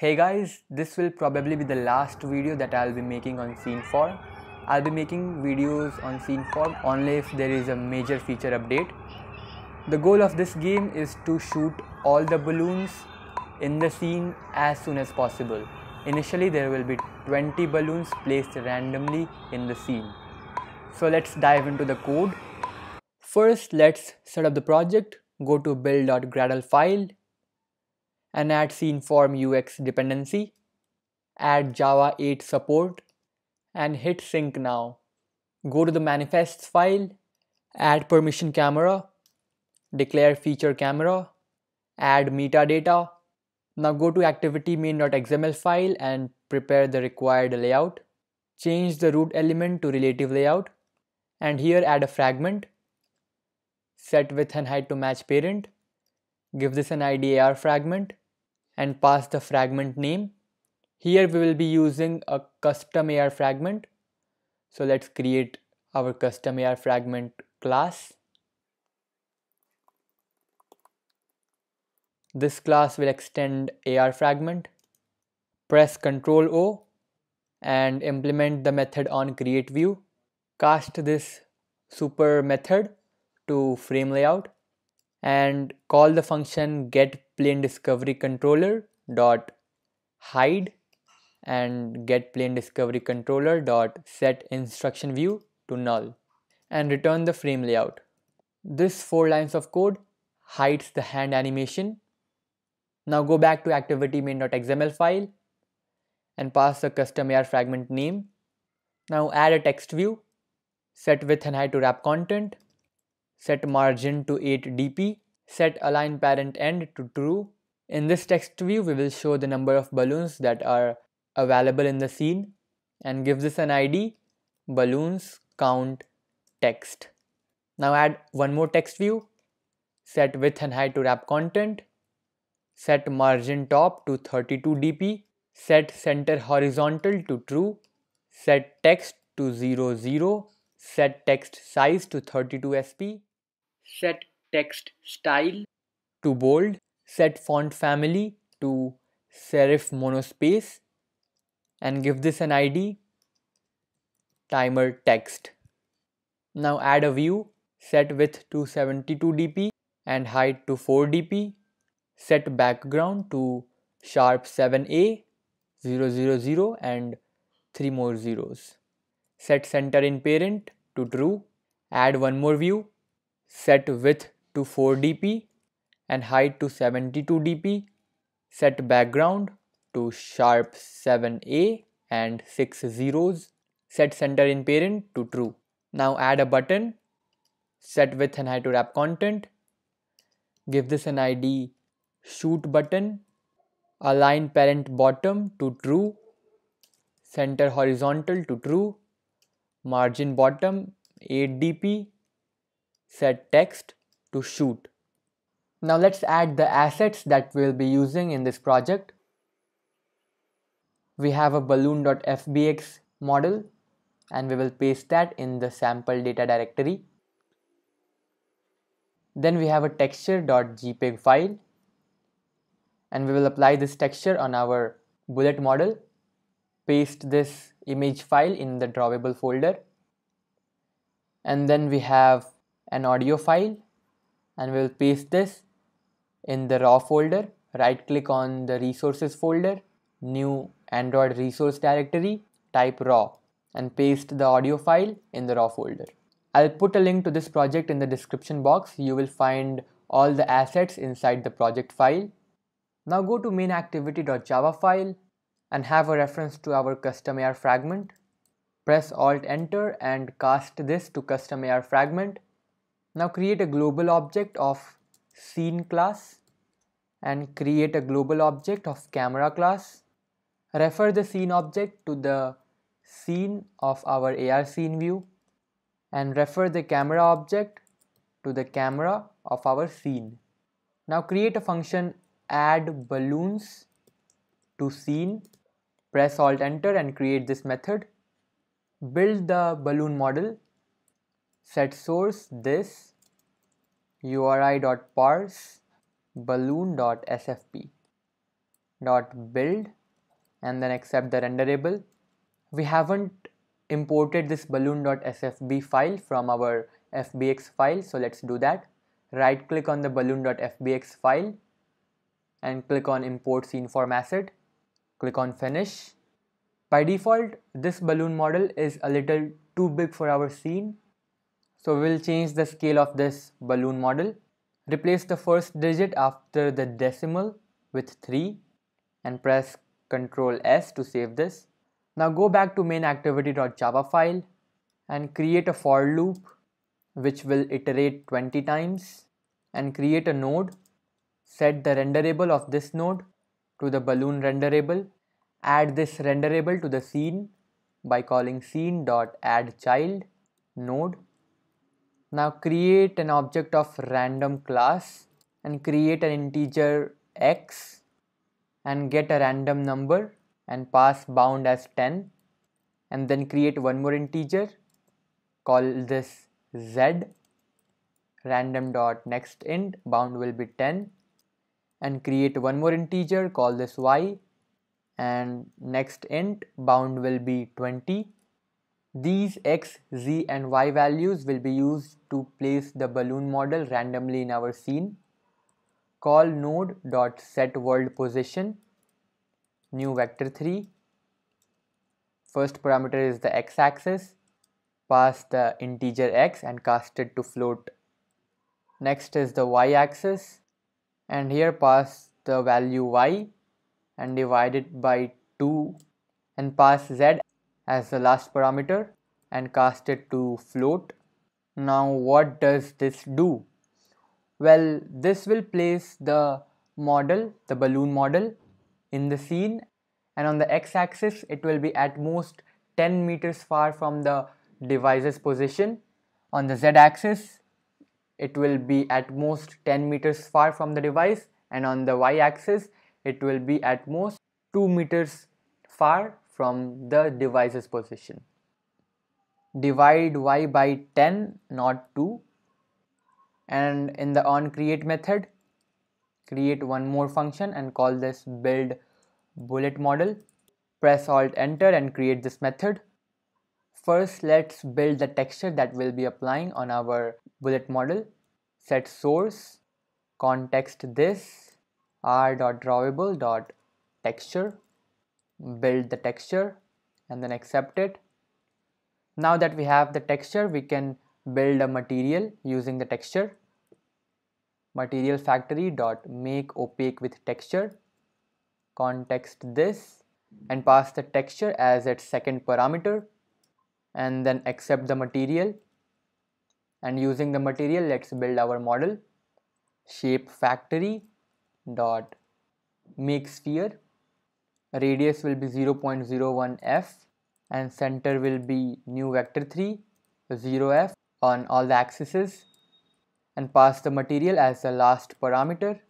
Hey guys, this will probably be the last video that I'll be making on Sceneform. I'll be making videos on Sceneform only if there is a major feature update. The goal of this game is to shoot all the balloons in the scene as soon as possible. Initially there will be 20 balloons placed randomly in the scene. So let's dive into the code. First let's set up the project, go to build.gradle file and add Sceneform UX dependency, add Java 8 support and hit sync now. Go to the manifests file, add permission camera, declare feature camera, add metadata. Now go to activity main.xml file and prepare the required layout. Change the root element to relative layout and here add a fragment. Set width and height to match parent. Give this an ID AR fragment and pass the fragment name. Here we will be using a custom AR fragment. So let's create our custom AR fragment class. This class will extend AR fragment. Press Ctrl O and implement the method on create view. Cast this super method to frame layout and call the function get plane discovery controller dot hide and get plane discovery controller dot set instruction view to null and return the frame layout. This four lines of code hides the hand animation. Now go back to activity main.xml file and pass the custom AR fragment name. Now add a text view, set width and height to wrap content, set margin to 8 dp, set align parent end to true. In this text view, we will show the number of balloons that are available in the scene and give this an ID, balloons count text. Now add one more text view, set width and height to wrap content, set margin top to 32 dp, set center horizontal to true, set text to 00, 0 set text size to 32 sp, set text style. To bold, set font family to serif monospace. And give this an ID timer text. Now add a view, set width to 72 dp and height to 4 dp, set background to sharp 7a 000 and 3 more zeros. Set center in parent to true, add one more view, set width to 4 dp and height to 72 dp, set background to sharp 7a and 6 zeros, set center in parent to true. Now add a button, set width and height to wrap content, give this an ID shoot button, align parent bottom to true, center horizontal to true, margin bottom 8 dp, set text to shoot. Now let's add the assets that we'll be using in this project. We have a balloon.fbx model and we will paste that in the sample data directory. Then we have a texture.jpg file and we will apply this texture on our bullet model. Paste this image file in the drawable folder and then we have an audio file and we'll paste this in the raw folder. Right click on the resources folder new android resource directory type raw and paste the audio file in the raw folder. I'll put a link to this project in the description box. You will find all the assets inside the project file. Now go to mainactivity.java file and have a reference to our custom AR fragment. Press alt enter and cast this to custom AR fragment now create a global object of scene class and create a global object of camera class. Refer the scene object to the scene of our AR scene view and refer the camera object to the camera of our scene. Now create a function add balloons to scene. Press alt enter and create this method. Build the balloon model set source this uri.parse balloon.sfb. dot build and then accept the renderable. We haven't imported this balloon.sfb file from our fbx file so let's do that. Right click on the balloon.fbx file and click on import Sceneform asset. Click on finish. By default this balloon model is a little too big for our scene so we'll change the scale of this balloon model. Replace the first digit after the decimal with 3 and press Ctrl S to save this. Now go back to main activity.java file and create a for loop which will iterate 20 times and create a node. Set the renderable of this node to the balloon renderable. Add this renderable to the scene by calling scene.addChild node. Now create an object of random class and create an integer x and get a random number and pass bound as 10 and then create one more integer call this z. Random dot next int bound will be 10 and create one more integer call this y and next int bound will be 20 these x z and y values will be used to place the balloon model randomly in our scene. Call node dot set world position new vector 3 first parameter is the x-axis pass the integer x and cast it to float. Next is the y-axis and here pass the value y and divide it by 2 and pass z as the last parameter and cast it to float now what does this do well, this will place the model, the balloon model in the scene and on the x-axis it will be at most 10 meters far from the device's position. On the z-axis it will be at most 10 meters far from the device and on the y-axis it will be at most 2 meters far from the device's position. Divide y by 10 not 2 and in the on create method create one more function and call this build bullet model. Press alt enter and create this method. First let's build the texture that we'll be applying on our bullet model. Set source context this r.drawable.texture build the texture and then accept it. Now that we have the texture we can build a material using the texture. Material factory dot make opaque with texture. Context this and pass the texture as its second parameter and then accept the material. And using the material let's build our model. Shape factory dot make sphere radius will be 0.01 f and center will be new vector 3 0 f on all the axes and pass the material as the last parameter.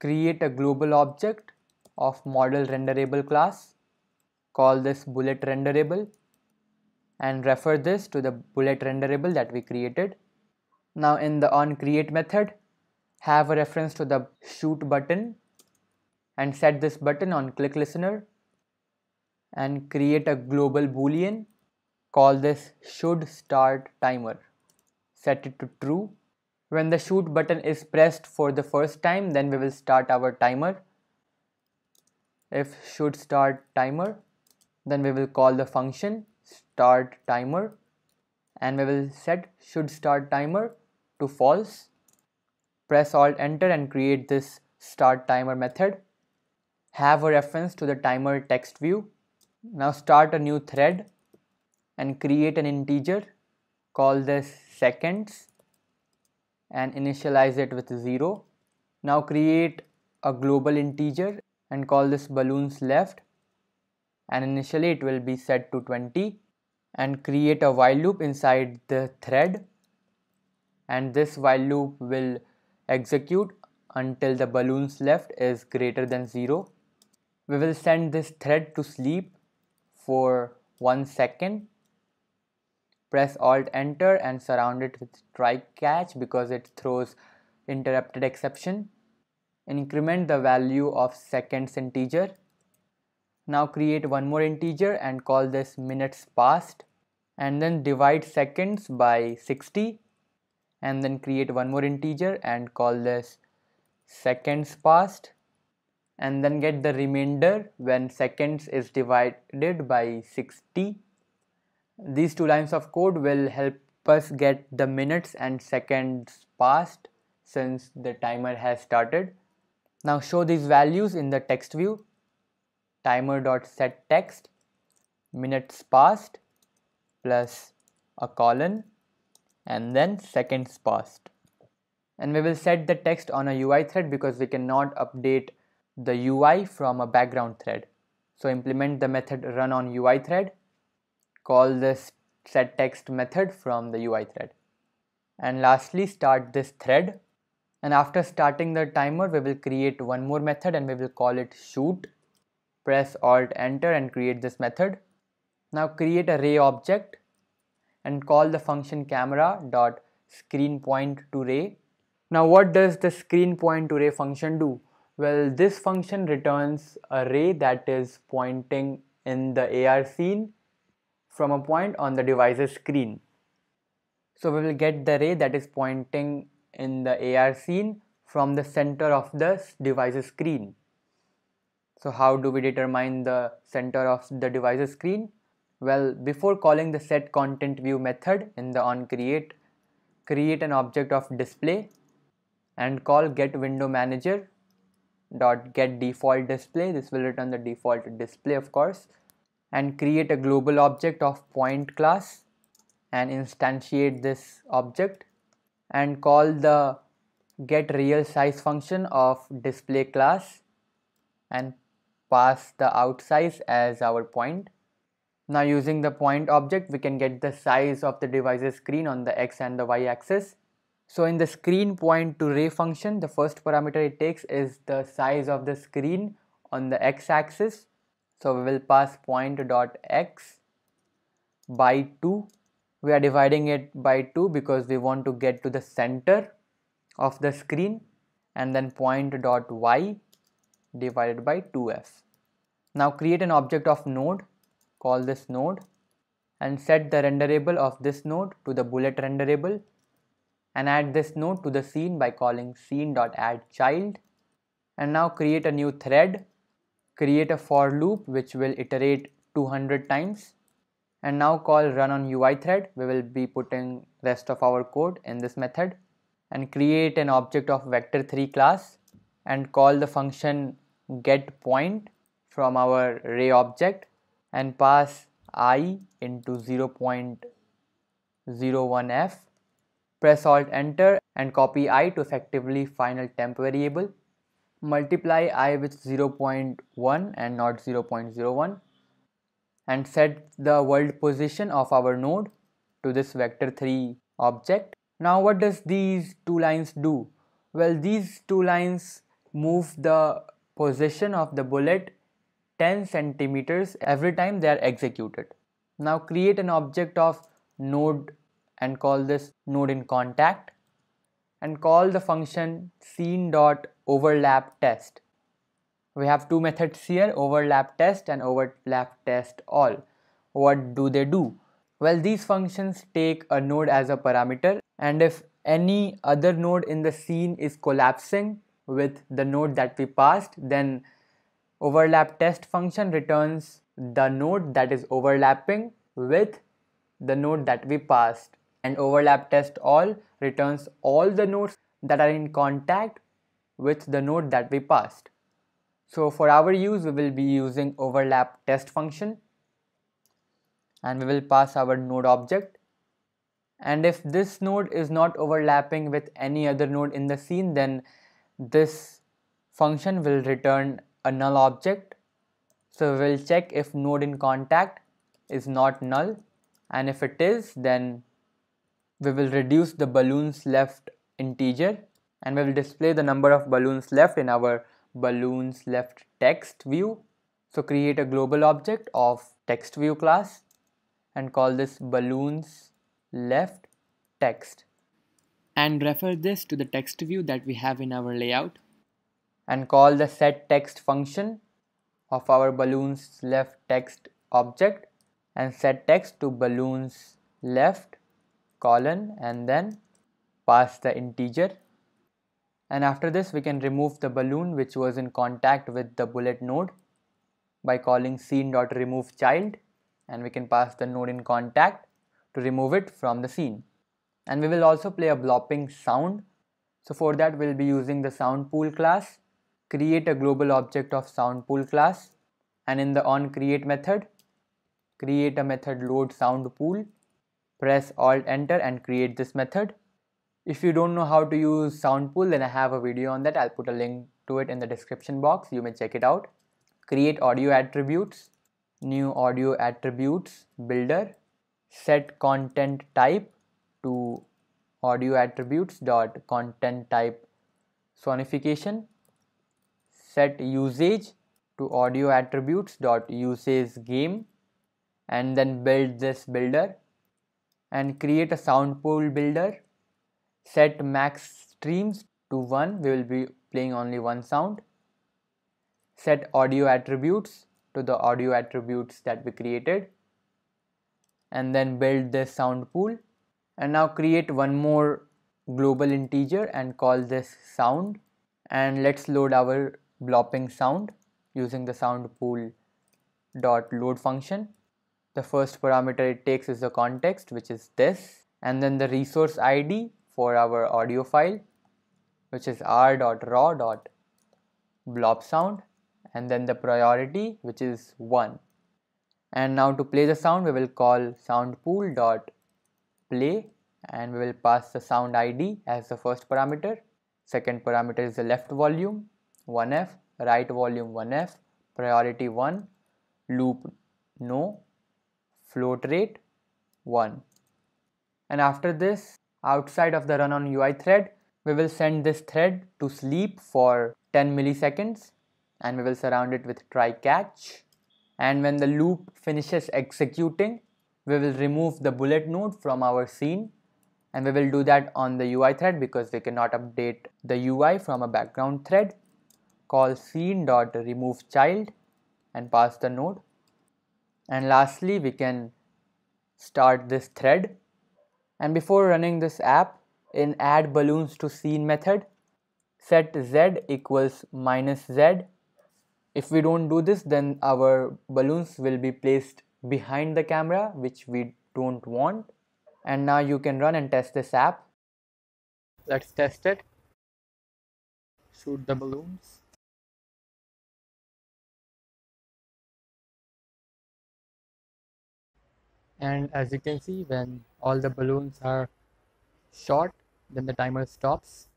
Create a global object of model renderable class. Call this bullet renderable and refer this to the bullet renderable that we created. Now in the on create method, have a reference to the shoot button and set this button on click listener and create a global boolean. Call this should start timer. Set it to true. When the shoot button is pressed for the first time then we will start our timer. If should start timer then we will call the function start timer and we will set should start timer to false. Press alt enter and create this start timer method have a reference to the timer text view. Now start a new thread and create an integer. Call this seconds and initialize it with 0 now create a global integer and call this balloons left. And initially it will be set to 20 and create a while loop inside the thread. And this while loop will execute until the balloons left is greater than 0 we will send this thread to sleep for one second. Press alt enter and surround it with try catch because it throws interrupted exception. Increment the value of seconds integer. Now create one more integer and call this minutes passed and then divide seconds by 60 and then create one more integer and call this seconds passed and then get the remainder when seconds is divided by 60. These two lines of code will help us get the minutes and seconds passed since the timer has started. Now show these values in the text view timer.setText minutes passed plus a colon and then seconds passed and we will set the text on a UI thread because we cannot update the UI from a background thread. So implement the method run on UI thread, call this set text method from the UI thread. And lastly, start this thread. And after starting the timer, we will create one more method and we will call it shoot. Press Alt Enter and create this method. Now create a ray object and call the function camera dot screen point to ray. Now what does the screen point to ray function do? Well, this function returns a ray that is pointing in the AR scene from a point on the device's screen. So we will get the ray that is pointing in the AR scene from the center of the device's screen. So how do we determine the center of the device's screen? Well, before calling the set content view method in the onCreate, create an object of display and call get window manager dot get default display. This will return the default display of course and create a global object of point class and instantiate this object and call the get real size function of display class and pass the out size as our point. Now using the point object we can get the size of the device's screen on the x and the y axis so in the screen point to ray function, the first parameter it takes is the size of the screen on the x-axis. So we will pass point dot x by 2. We are dividing it by 2 because we want to get to the center of the screen and then point dot y divided by 2f. Now create an object of node, call this node and set the renderable of this node to the bullet renderable and add this node to the scene by calling scene.addChild and now create a new thread. Create a for loop which will iterate 200 times. And now call run on UI thread. We will be putting rest of our code in this method. And create an object of vector3 class. And call the function get point from our ray object. And pass i into 0.01f Press Alt Enter and copy i to effectively final temp variable. Multiply i with 0.1 and not 0.01 and set the world position of our node to this vector3 object. Now what does these two lines do? Well these two lines move the position of the bullet 10 centimeters every time they are executed. Now create an object of node and call this node in contact and call the function scene dot overlap test. We have two methods here overlap test and overlap test all. What do they do? Well, these functions take a node as a parameter and if any other node in the scene is collapsing with the node that we passed, then overlap test function returns the node that is overlapping with the node that we passed and overlap test all returns all the nodes that are in contact with the node that we passed. So for our use we will be using overlap test function and we will pass our node object. And if this node is not overlapping with any other node in the scene then this function will return a null object. So we will check if node in contact is not null. And if it is then we will reduce the balloons left integer and we will display the number of balloons left in our balloons left text view. So create a global object of text view class and call this balloons left text and refer this to the text view that we have in our layout. and call the set text function of our balloons left text object and set text to balloons left colon and then pass the integer. And after this we can remove the balloon which was in contact with the bullet node by calling scene.removeChild and we can pass the node in contact to remove it from the scene. And we will also play a blopping sound. So for that we'll be using the sound pool class. Create a global object of sound pool class. And in the on create method create a method load sound pool press alt enter and create this method. If you don't know how to use soundpool then I have a video on that. I'll put a link to it in the description box. You may check it out. Create audio attributes. New audio attributes. Builder. Set content type to audio attributes dot content type sonification. Set usage to audio attributes dot usage game. And then build this builder and create a sound pool builder. Set max streams to 1 we will be playing only one sound. Set audio attributes to the audio attributes that we created. And then build this sound pool. And now create one more global integer and call this sound. And let's load our blopping sound using the sound pool dot load function the first parameter it takes is the context which is this and then the resource id for our audio file which is r.raw.blob sound and then the priority which is 1 and now to play the sound we will call sound pool dot play and we will pass the sound id as the first parameter. Second parameter is the left volume 1f right volume 1f priority 1 loop no float rate 1 and after this outside of the run on UI thread we will send this thread to sleep for 10 milliseconds. And we will surround it with try catch. And when the loop finishes executing we will remove the bullet node from our scene. And we will do that on the UI thread because we cannot update the UI from a background thread. Call scene.removeChild and pass the node and lastly we can start this thread. And before running this app in add balloons to scene method set z equals minus z. If we don't do this then our balloons will be placed behind the camera which we don't want. And now you can run and test this app. Let's test it. Shoot the balloons and as you can see when all the balloons are shot then the timer stops.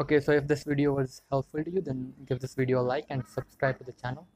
Okay so if this video was helpful to you then give this video a like and subscribe to the channel